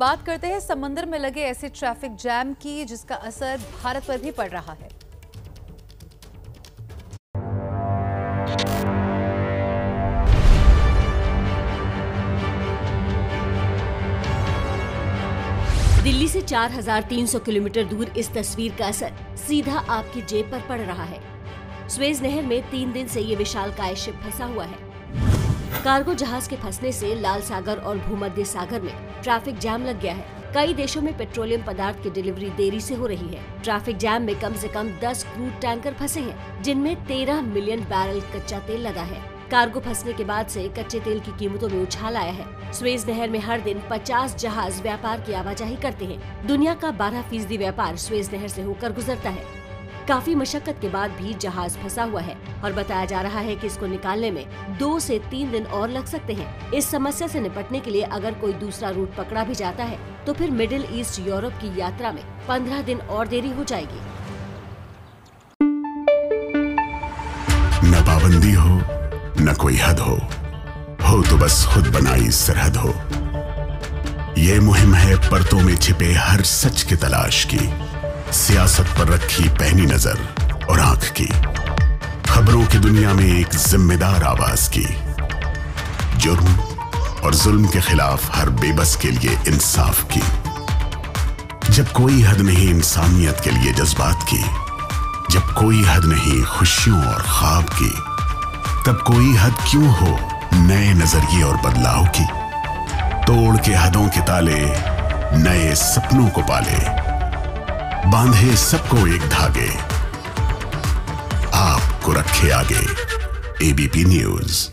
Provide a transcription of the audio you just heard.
बात करते हैं समंदर में लगे ऐसे ट्रैफ़िक जैम की जिसका असर भारत पर भी पड़ रहा है। दिल्ली से 4,300 किलोमीटर दूर इस तस्वीर का असर सीधा आपकी जेब पर पड़ रहा है। स्वेज नहर में तीन दिन से ये विशाल काय शिप फंसा हुआ है। कार्गो जहाज़ के फंसने से लाल सागर और भूमध्य सागर में ट्रैफ़िक जाम लग गया है। कई देशों में पेट्रोलियम पदार्थ की डिलीवरी देरी से हो रही है। ट्रैफ़िक जैम में कम से कम 10 क्रूड टैंकर फंसे हैं, जिनमें 13 मिलियन बैरल कच्चा तेल लगा है। कार्गो फंसने के बाद से कच्चे तेल की कीमतों में उछाल आया है। स्वेज नहर में हर दिन 50 जहाज़ व्यापार की आवाजाही करते हैं। दुनिया का 12 फ़ीसदी व्यापार स्वेज नहर से होकर गुजरता है। काफ़ी मशक्कत के बाद भी जहाज़ फंसा हुआ है और बताया जा रहा है कि इसको निकालने में दो से तीन दिन और लग सकते हैं। इस समस्या से निपटने के लिए अगर कोई दूसरा रूट पकड़ा भी जाता है तो फिर मिडिल ईस्ट यूरोप की यात्रा में पंद्रह दिन और देरी हो जाएगी। न पाबंदी हो, न कोई हद हो। हो तो बस खुद बनाई सरहद हो। ये मुहिम है परतों में छिपे हर सच की तलाश की। सियासत पर रखी पहनी नज़र और आँख की। खबरों की दुनिया में एक जिम्मेदार आवाज़ की। जुर्म और जुल्म के खिलाफ हर बेबस के लिए इंसाफ की। जब कोई हद नहीं इंसानियत के लिए जज्बात की, जब कोई हद नहीं खुशियों और ख्वाब की, तब कोई हद क्यों हो नए नज़रिए और बदलाव की? तोड़ के हदों के ताले, नए सपनों को पाले बांधे सबको एक धागे। आपको रखे आगे। ABP news